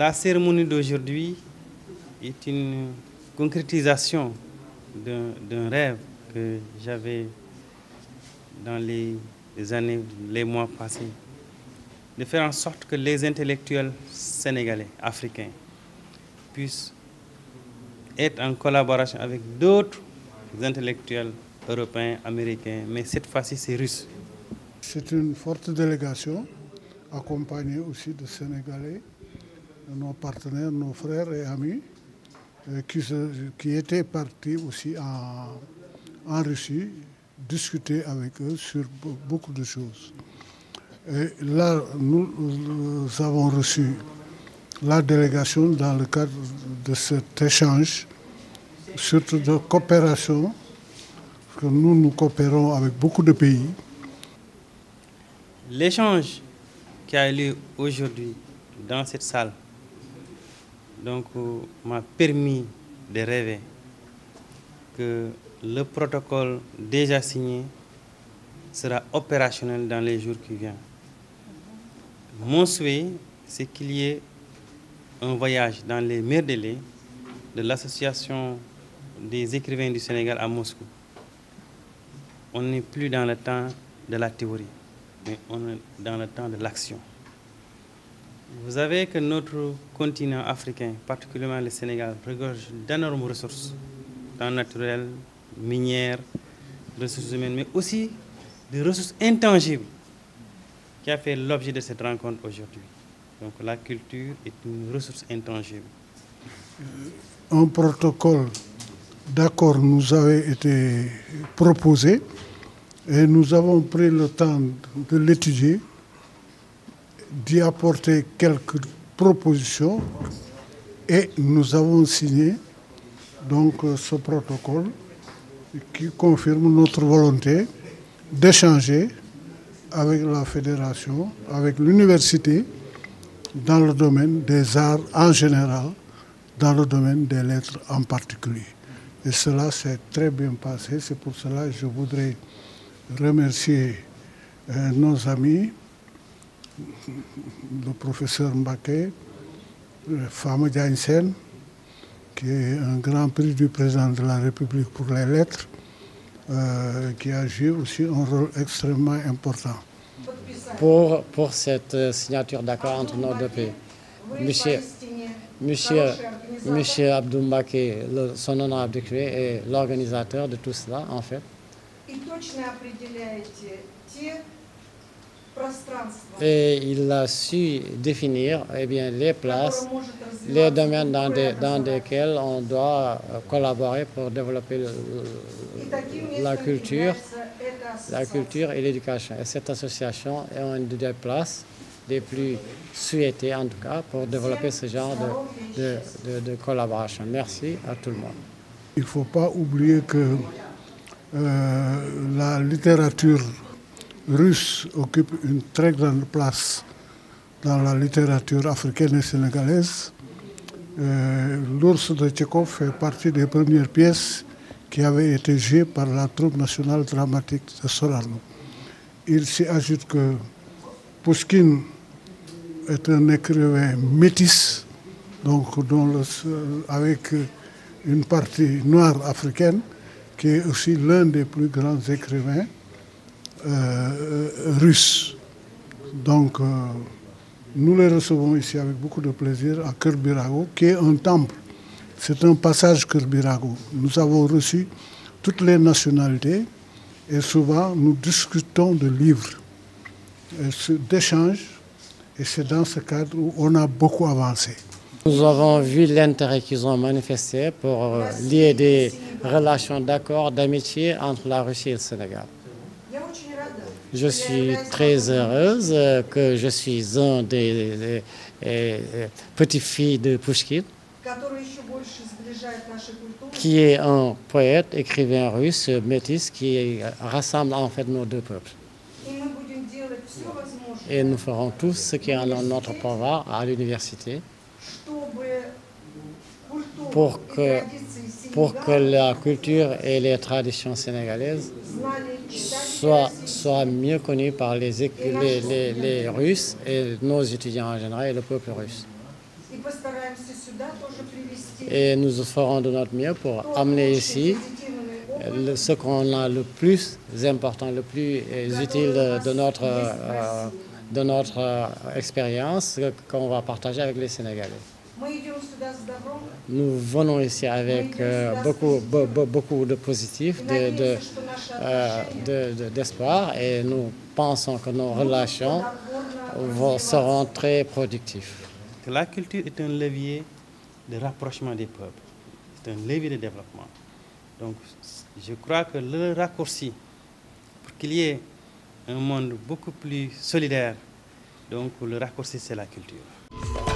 La cérémonie d'aujourd'hui est une concrétisation d'un rêve que j'avais dans les, années, les mois passés, de faire en sorte que les intellectuels sénégalais, africains, puissent être en collaboration avec d'autres intellectuels européens, américains, mais cette fois-ci c'est russe. C'est une forte délégation accompagnée aussi de Sénégalais, nos partenaires, nos frères et amis, euh, qui, étaient partis aussi en, Russie discuter avec eux sur beaucoup de choses. Et là, nous, avons reçu la délégation dans le cadre de cet échange, surtout de coopération, que nous nous coopérons avec beaucoup de pays. L'échange qui a lieu aujourd'hui dans cette salle donc euh, m'a permis de rêver que le protocole déjà signé sera opérationnel dans les jours qui viennent. Mon souhait, c'est qu'il y ait un voyage dans les meilleurs délais de l'association des écrivains du Sénégal à Moscou. On n'est plus dans le temps de la théorie, mais on est dans le temps de l'action. Vous savez que notre continent africain, particulièrement le Sénégal, regorge d'énormes ressources, tant naturelles, minières, ressources humaines, mais aussi des ressources intangibles qui a fait l'objet de cette rencontre aujourd'hui. Donc la culture est une ressource intangible. Un protocole d'accord nous avait été proposé et nous avons pris le temps de l'étudier d'y apporter quelques propositions et nous avons signé donc ce protocole qui confirme notre volonté d'échanger avec la fédération, avec l'université, dans le domaine des arts en général, dans le domaine des lettres en particulier. Et cela s'est très bien passé. C'est pour cela que je voudrais remercier euh, nos amis, le professeur Mbaké, Fama Diagne qui est un grand prix du président de la République pour les lettres, euh, qui a joué aussi un rôle extrêmement important. Pour, pour cette euh, signature d'accord entre nos deux pays, Monsieur, monsieur, monsieur Abdou Mbaké, son honorable décret, est l'organisateur de tout cela, en fait. Et il a su définir eh bien, les places, les domaines dans, dans lesquels on doit collaborer pour développer la culture, la culture et l'éducation. Et cette association est une des places les plus souhaitées, en tout cas, pour développer ce genre de, de, de, collaboration. Merci à tout le monde. Il ne faut pas oublier que euh, la littérature russe occupe une très grande place dans la littérature africaine et sénégalaise. Euh, L'ours de Tchekhov fait partie des premières pièces qui avaient été jouées par la troupe nationale dramatique de Solano. Il s'y ajoute que Pushkin est un écrivain métis, donc avec une partie noire africaine, qui est aussi l'un des plus grands écrivains russe. Donc, euh, nous les recevons ici avec beaucoup de plaisir à Kerbirago, qui est un temple. C'est un passage Kerbirago. Nous avons reçu toutes les nationalités et souvent nous discutons de livres, d'échanges. Et c'est dans ce cadre où on a beaucoup avancé. Nous avons vu l'intérêt qu'ils ont manifesté pour euh, lier des relations d'accord, d'amitié entre la Russie et le Sénégal. Je suis très heureuse que je suis un des, petits-filles de Pushkin, qui est un poète, écrivain russe, métis, qui rassemble en fait nos deux peuples. Et nous ferons tout ce qui est en notre pouvoir à l'université pour que, pour que la culture et les traditions sénégalaises soient mieux connues par les, Russes et nos étudiants en général et le peuple russe. Et nous ferons de notre mieux pour amener ici ce qu'on a le plus important, le plus utile de, notre, euh, de notre euh, expérience qu'on va partager avec les Sénégalais. Nous venons ici avec euh, beaucoup, de positifs, d'espoir de, de, et nous pensons que nos relations seront très productives. La culture est un levier de rapprochement des peuples, c'est un levier de développement. Donc je crois que le raccourci pour qu'il y ait un monde beaucoup plus solidaire, donc le raccourci c'est la culture.